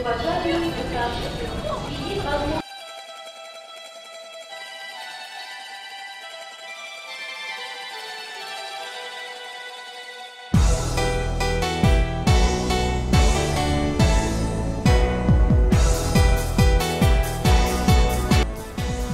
Уважаемые участники, и возможно...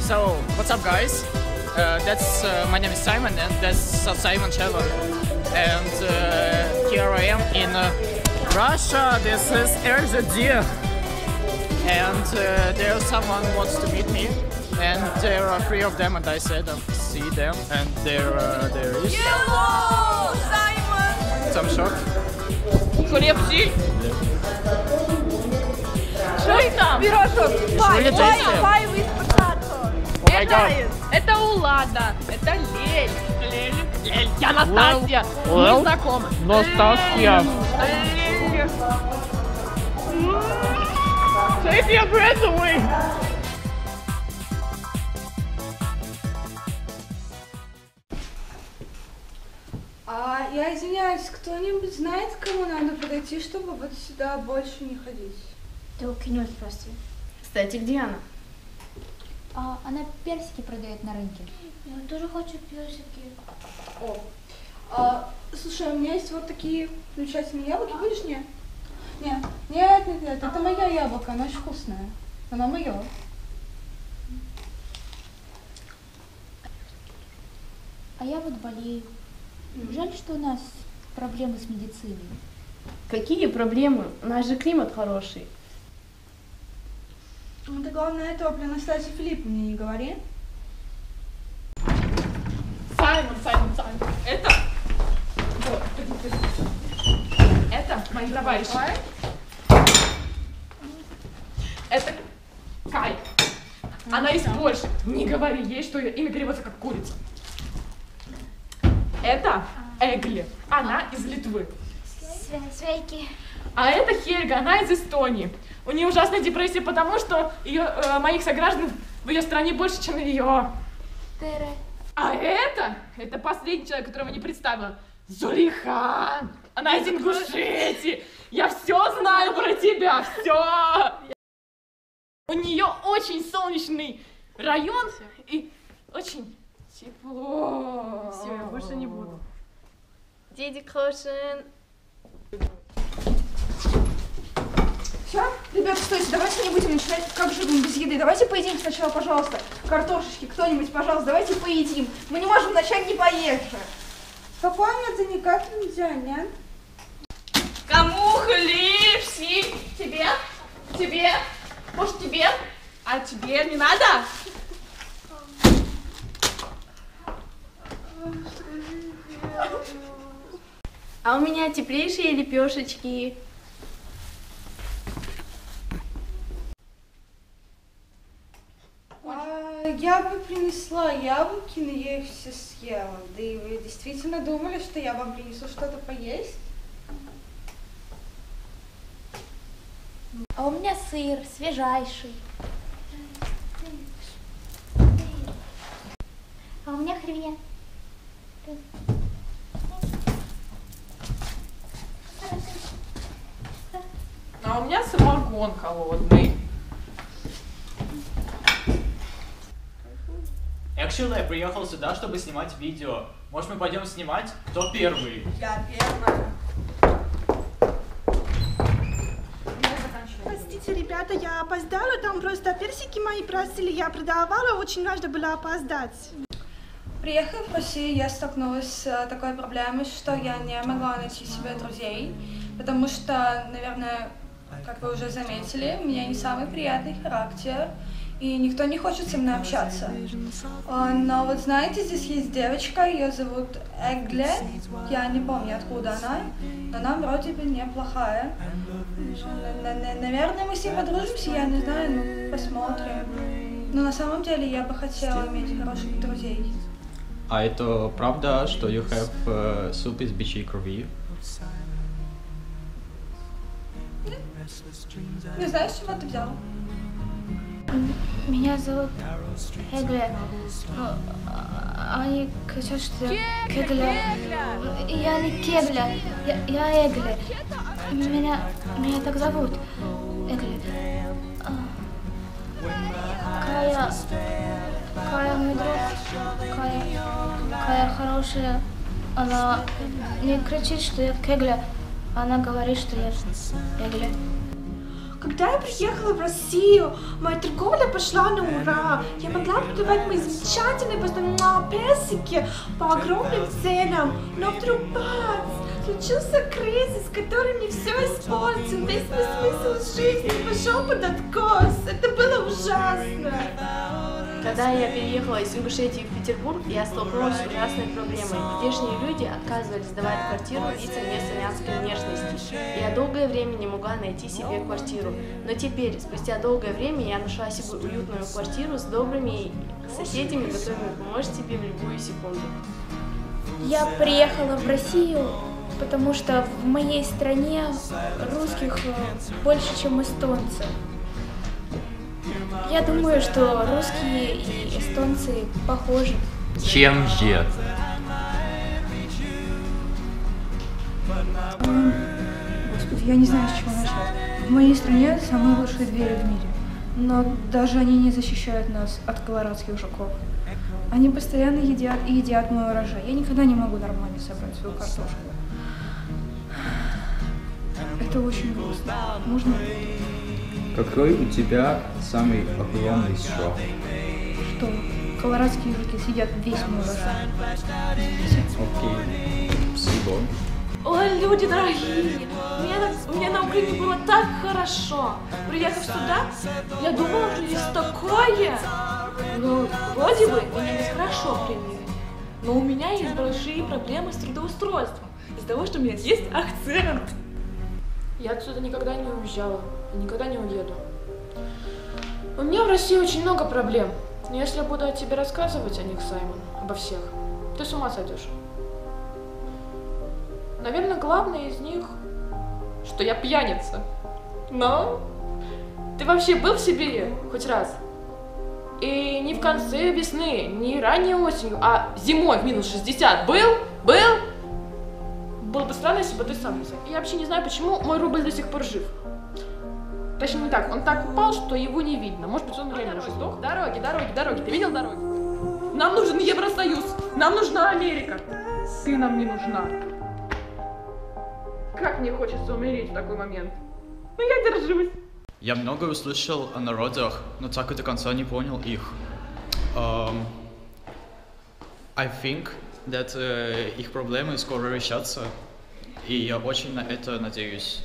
So, what's up, guys? Uh, that's uh, my name is Simon, and that's Simon Chello. And uh, here I am in uh, Russia. This is RZD, and uh, there someone wants to meet me, and there are three of them, and I said I'll see them, and there uh, there is Hello, Саймон! some shock. Хлеб сіль? Що там? Пирожок. Пай, Что пай, это? пай with potato. Oh my God. Это Улада, это Лель. Лель, Лель, я Настасья. Well, Не знакома. Настасья. Лель. Breath away. А я извиняюсь, кто-нибудь знает, к кому надо подойти, чтобы вот сюда больше не ходить? Толкинет просто. Кстати, где она? А, она персики продает на рынке. Я тоже хочу персики. О. А, слушай, у меня есть вот такие замечательные яблоки. Будешь мне? Нет, нет, нет, нет, это моя яблоко, она очень вкусная. Она моя. А я вот болею. Жаль, что у нас проблемы с медициной. Какие проблемы? У нас же климат хороший. Ну ты главное этого при Анастасии Филипповне не говори. Саймон, Саймон, Саймон. Это? Вот. Это мои товарищи. Это Кай. Она из Польши. Не говори ей, что ее имя переводится как курица. Это Эгли. Она из Литвы. Свейки. А это Хельга, она из Эстонии. У нее ужасная депрессия, потому что ее, э, моих сограждан в ее стране больше, чем ее. Тере. А это, это последний человек, которого не представила. Зулихан! Она из Ингушетии! Я все знаю про тебя, все! У нее очень солнечный район и очень тепло. Все, я больше не буду. Деди Крошин. Все? Ребята, стойте, давайте не будем начинать как мы без еды. Давайте поедим сначала, пожалуйста, картошечки. Кто-нибудь, пожалуйста, давайте поедим. Мы не можем начать не поев же. Папа, это никак нельзя, нет? Кому хлеб? Тебе? Тебе? Может, тебе? А тебе не надо? А у меня теплейшие лепешечки. А, я бы принесла яблоки, но я их все съела. Да и вы действительно думали, что я вам принесу что-то поесть? А у меня сыр свежайший. А у меня хрен. А у меня самогон холодный. Actually, я приехал сюда, чтобы снимать видео. Может, мы пойдем снимать? Кто первый? Я первая. Ребята, я опоздала, там просто персики мои просили, я продавала, очень важно было опоздать. Приехав в Россию, я столкнулась с э, такой проблемой, что я не могла найти себе друзей, потому что, наверное, как вы уже заметили, у меня не самый приятный характер, и никто не хочет со мной общаться. А, Но вот знаете, здесь есть девочка, ее зовут Эгле, я не помню, откуда она, но она вроде бы неплохая. На- на- на- Наверное, мы с ней подружимся, я не знаю, ну, посмотрим. Но на самом деле я бы хотела иметь хороших друзей. А это правда, что you have uh, soup из бичьей крови? Не знаю, с чего ты взял. Меня зовут Эгле. Ну, а- Они кричат, что я Кегля. Я не Кегля, я, я Эгле. Меня, меня так зовут. Эгли. А, Кая... Кая, мой друг. Кая... Кая хорошая. Она не кричит, что я Кегля. Она говорит, что я Эгли. Когда я приехала в Россию, моя торговля пошла на ура. Я могла продавать мои замечательные просто персики по огромным ценам. Но вдруг бац, случился кризис, который мне все испортил. Весь мой смысл жизни пошел под откос. Это было ужасно. Когда я переехала из Ингушетии в Петербург, я столкнулась с ужасной проблемой. Здешние люди отказывались сдавать квартиру лицам неславянской внешности. Я долгое время не могла найти себе квартиру. Но теперь, спустя долгое время, я нашла себе уютную квартиру с добрыми соседями, готовыми помочь тебе в любую секунду. Я приехала в Россию, потому что в моей стране русских э, больше, чем эстонцев. Я думаю, что русские и эстонцы похожи. Чем же? Господи, я не знаю, с чего начать. В моей стране самые лучшие двери в мире. Но даже они не защищают нас от колорадских жуков. Они постоянно едят и едят мой урожай. Я никогда не могу нормально собрать свою картошку. Это очень грустно. Можно? Какой у тебя самый огромный шок? Что? Колорадские жуки съедят весь мой урожай. Окей. Спасибо. Ой, люди дорогие, мне на, мне на Украине было так хорошо. Приехав сюда, я думала, что здесь такое. Ну, вроде бы меня здесь хорошо приняли. Но у меня есть большие проблемы с трудоустройством. Из-за того, что у меня есть акцент. Я отсюда никогда не уезжала и никогда не уеду. У меня в России очень много проблем. Но если я буду тебе рассказывать о них, Саймон, обо всех, ты с ума сойдешь. Наверное, главное из них, что я пьяница. Но ты вообще был в Сибири хоть раз? И не в конце весны, не ранней осенью, а зимой в минус 60. Был? Был? Было бы странно, если бы ты сам не знал. Я вообще не знаю, почему мой рубль до сих пор жив. Точнее, не так. Он так упал, что его не видно. Может быть, он реально уже сдох. Дороги, дороги, дороги. Ты видел дороги? Нам нужен Евросоюз. Нам нужна Америка. Ты нам не нужна. Как мне хочется умереть в такой момент. Ну я держусь. Я много услышал о народах, но так и до конца не понял их. Um, I think that э, их проблемы скоро решатся, и я очень на это надеюсь.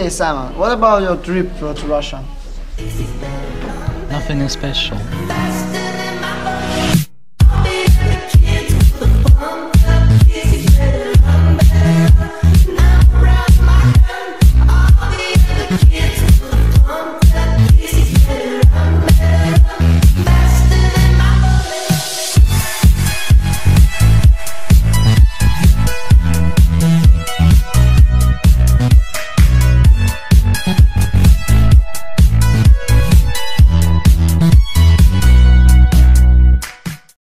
Hey Simon, what about your trip to Russia? Nothing special.